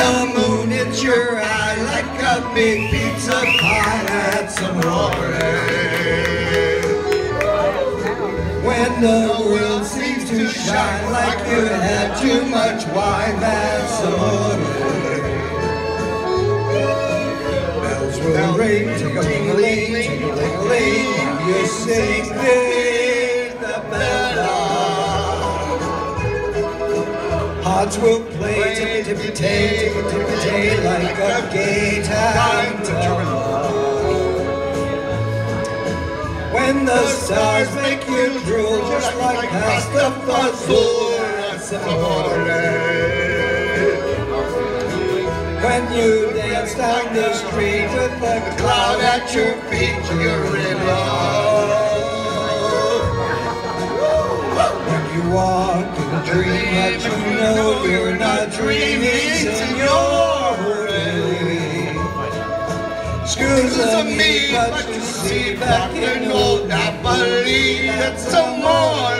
the moon, it's your eye Like a big pizza pie, add some water When the world seems to shine Like you had too much wine, add some water Bells will ring, ting-a-ling-a-ling, ting-a-ling-a-ling You sing this. Hearts will play tippy-tippy-tay, tippy-tippy-tay, like a gay time to draw When the stars make you drool, just like pasta When you dance down the street with a cloud at your feet, you're in walk dream that you know you're not dreaming, in your senority. Excuse me, but you see back in old Napoli, it's amore.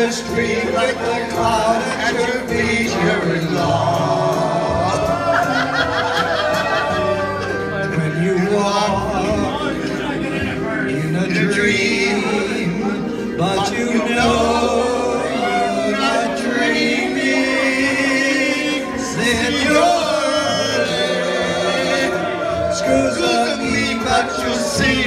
the street like the cloud at your feet, you're in love. When you walk in a dream, but you know you're not dreaming, Signore. Scusa me, but you see